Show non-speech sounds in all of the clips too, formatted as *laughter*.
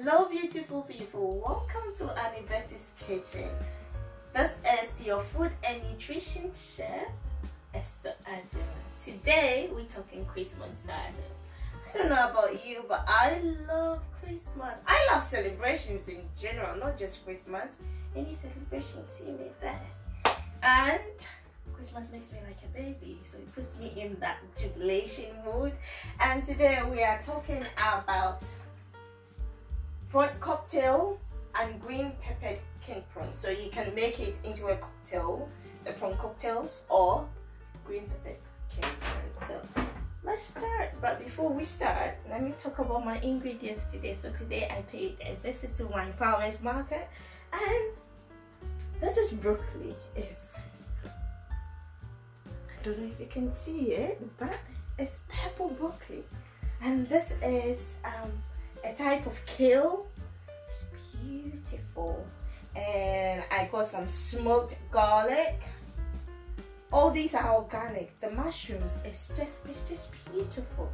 Hello beautiful people, welcome to Annie Betty's Kitchen. This is your food and nutrition chef, Esther Ajima. Today we're talking Christmas starters. I don't know about you, but I love Christmas. I love celebrations in general, not just Christmas. Any celebration, see me there. And Christmas makes me like a baby, so it puts me in that jubilation mood. And today we are talking about prawn cocktail and green peppered king prawn. So you can make it into a cocktail, the prawn cocktails, or green peppered king prawn. So let's start. But before we start, let me talk about my ingredients today. So today I paid a visit to my farmer's market, and this is broccoli. It's I don't know if you can see it, but it's purple broccoli. And this is um, a type of kale. It's beautiful. And I got some smoked garlic. All these are organic. The mushrooms, it's just, it's just beautiful.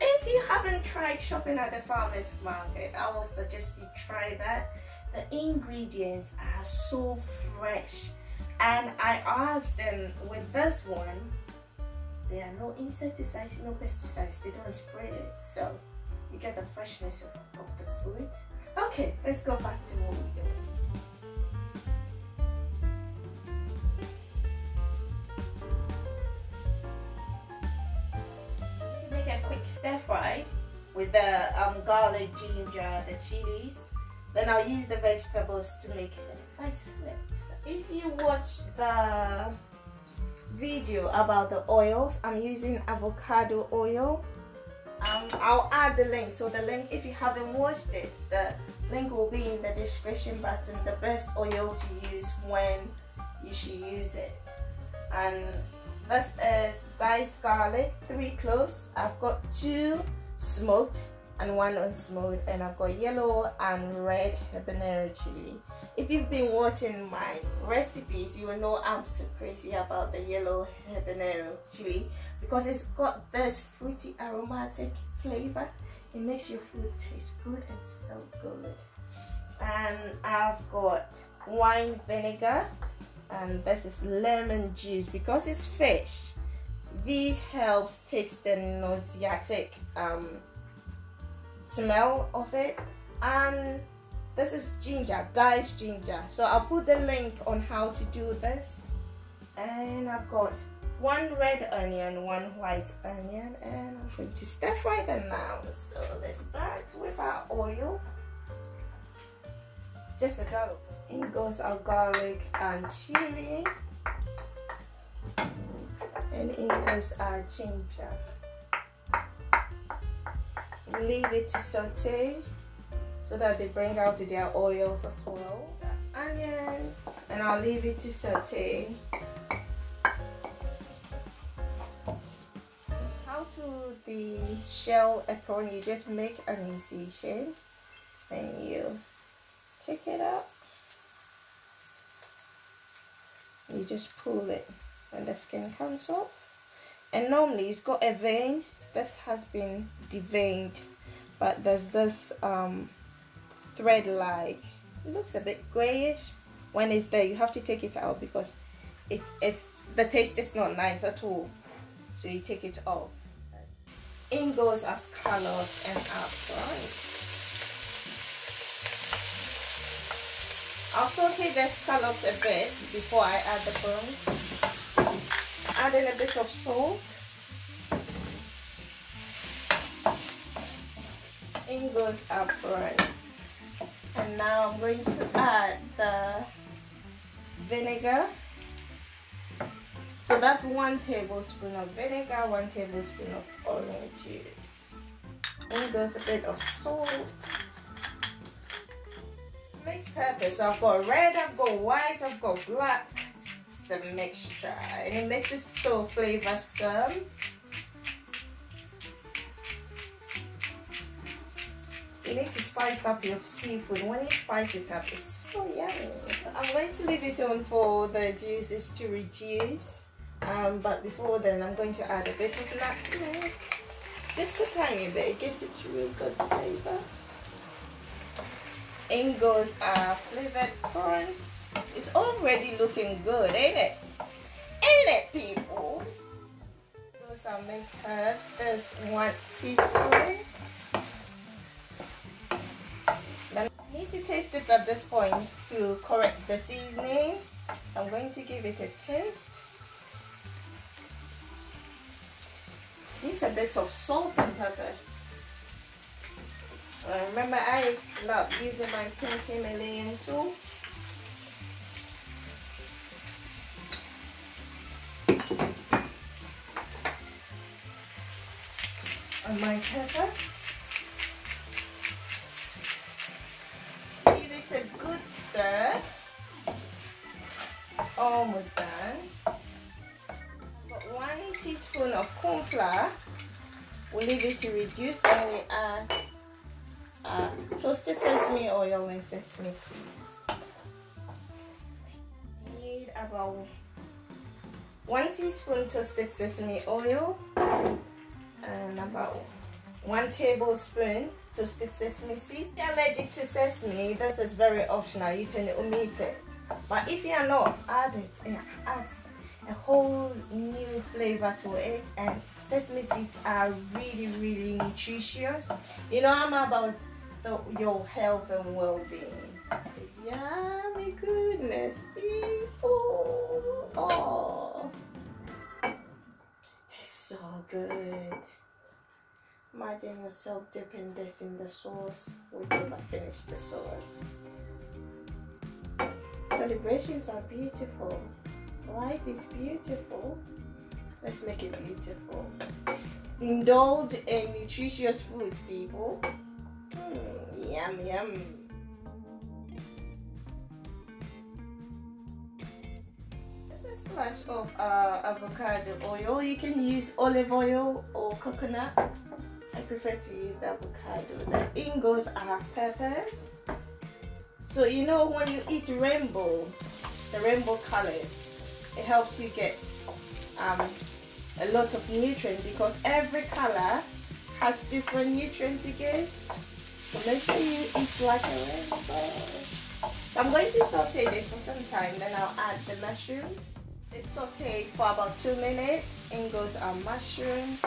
If you haven't tried shopping at the farmer's market, I would suggest you try that. The ingredients are so fresh and I asked them with this one, there are no insecticides, no pesticides, they don't spray it. So get the freshness of, of the food. Okay, let's go back to what doing. To make a quick stir fry with the um, garlic, ginger, the chilies, then I'll use the vegetables to make an side salad if you watch the video about the oils i'm using avocado oil um, i'll add the link. So the link if you haven't watched it the link will be in the description button the best oil to use when you should use it. And this is diced garlic three cloves. I've got two smoked and one unsmoked and I've got yellow and red habanero chili. If you've been watching my recipes, you will know I'm so crazy about the yellow habanero chili because it's got this fruity aromatic flavor. It makes your food taste good and smell good. And I've got wine vinegar and this is lemon juice because it's fish. This helps take the nauseatic um, smell of it and this is ginger diced ginger so i'll put the link on how to do this and i've got one red onion one white onion and i'm going to stir fry them now. So let's start with our oil. Just a dollop in goes our garlic and chili. And in goes our ginger. Leave it to saute so that they bring out their oils as well. Onions, and I'll leave it to saute. To the shell apron, you just make an incision and you take it up. You just pull it and the skin comes off. And normally it's got a vein. This has been deveined but there's this um, thread like it looks a bit grayish. When it's there you have to take it out because it, it's the taste is not nice at all. So you take it off in goes our scallops and our prawns I'll saute the scallops a bit before I add the prawns add in a bit of salt. In goes our prawns and now I'm going to add the vinegar so that's one tablespoon of vinegar one tablespoon of orange juice in goes a bit of salt makes perfect so I've got red I've got white I've got black it's a mixture and it makes it so flavorsome You need to spice up your seafood. When you spice it up, it's so yummy. I'm going to leave it on for the juices to reduce. Um, but before then, I'm going to add a bit of nutmeg. Just a tiny bit. It gives it a real good flavor. In goes our flavored prawns. It's already looking good, ain't it? Ain't it, people? Those are minced herbs. There's one teaspoon. I need to taste it at this point to correct the seasoning. I'm going to give it a taste. Needs a bit of salt and pepper. Remember, I love using my pink Himalayan salt. And my pepper. Give it a good stir. It's almost done. Teaspoon of corn flour. We'll leave it to reduce. Then we add uh, toasted sesame oil and sesame seeds. Need about one teaspoon toasted sesame oil and about one tablespoon toasted sesame seeds. If you're allergic to sesame, this is very optional. You can omit it. But if you're not, add it. A whole new flavor to it. And sesame seeds are really really nutritious. You know i'm about the, your health and well-being? Yummy goodness people. Oh tastes so good. Imagine yourself dipping this in the sauce. Wait till i finish the sauce. Celebrations are beautiful life is beautiful Let's make it beautiful. Indulge in nutritious foods, people. Mm, yum, yum. Splash of uh, avocado oil. You can use olive oil or coconut. I prefer to use the avocado. Then in goes our peppers. So you know when you eat rainbow, the rainbow colors, it helps you get um, a lot of nutrients because every color has different nutrients it gives. So make sure you eat like a rainbow. I'm going to saute this for some time, then I'll add the mushrooms. It's sauteed for about two minutes. In goes our mushrooms.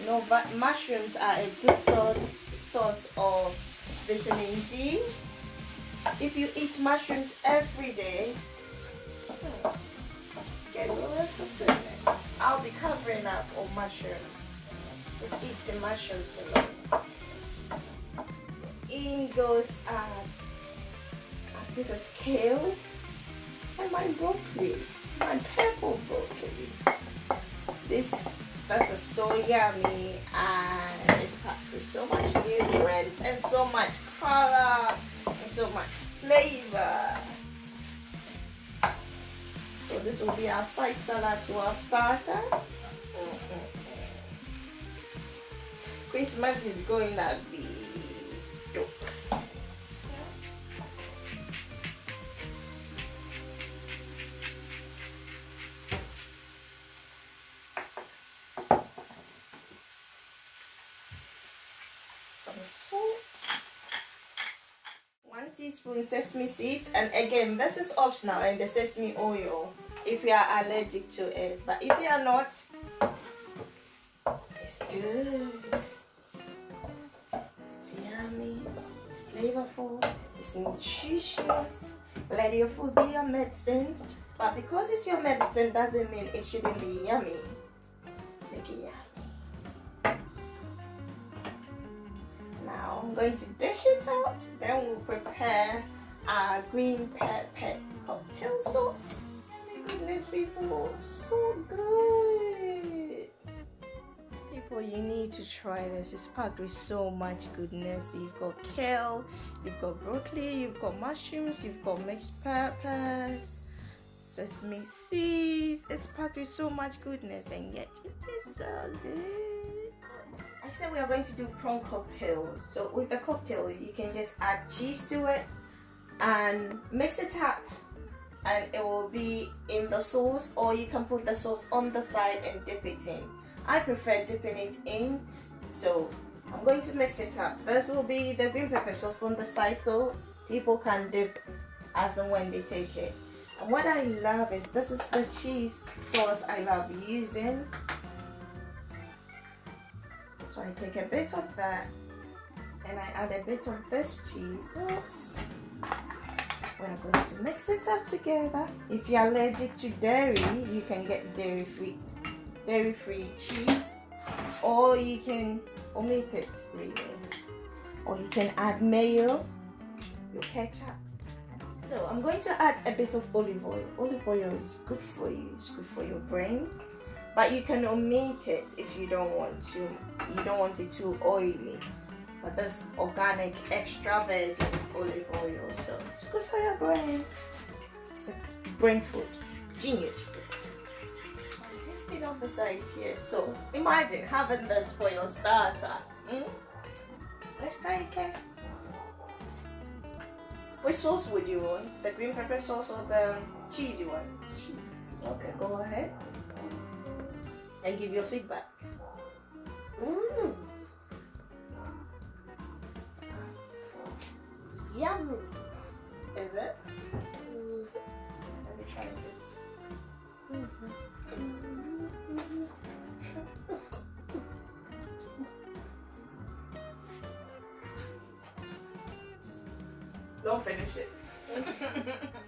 You mushrooms are a good source of vitamin D if you eat mushrooms every day, get lots of goodness. I'll be covering up on mushrooms. Just eating mushrooms alone. In goes uh, this is kale and my broccoli, my purple broccoli. This that's a so yummy and it's packed with so much nutrients and so much color so much flavor. So this will be our side salad to our starter. Mm. Christmas is going to be. Some salt teaspoon sesame seeds. And again this is optional and the sesame oil if you are allergic to it. But if you are not it's good. It's yummy. It's flavorful. It's nutritious. Let your food be your medicine. But because it's your medicine doesn't mean it shouldn't be yummy. Make it yummy I'm going to dish it out. Then we'll prepare our green pepper cocktail sauce. Oh my goodness, people, so good. People, you need to try this. It's packed with so much goodness. You've got kale, you've got broccoli, you've got mushrooms, you've got mixed peppers, sesame seeds. It's packed with so much goodness, and yet it is so good. I we are going to do prawn cocktail. So with the cocktail, you can just add cheese to it and mix it up and it will be in the sauce or you can put the sauce on the side and dip it in. I prefer dipping it in. So I'm going to mix it up. This will be the green pepper sauce on the side so people can dip as and when they take it. And what I love is this is the cheese sauce I love using. So I take a bit of that and I add a bit of this cheese. We're going to mix it up together. If you're allergic to dairy, you can get dairy free dairy free cheese or you can omit it really. Or you can add mayo your ketchup. So I'm going to add a bit of olive oil. Olive oil is good for you. It's good for your brain but you can omit it if you don't want to you don't want it too oily. But this organic extra virgin olive oil so it's good for your brain. It's a brain food genius food. Tasting of the size here so imagine having this for your starter mm? let's try it which sauce would you want? The green pepper sauce or the cheesy one? Cheese okay go ahead and give your feedback Mm. Yummy. is it Mm. let me try this don't finish it *laughs*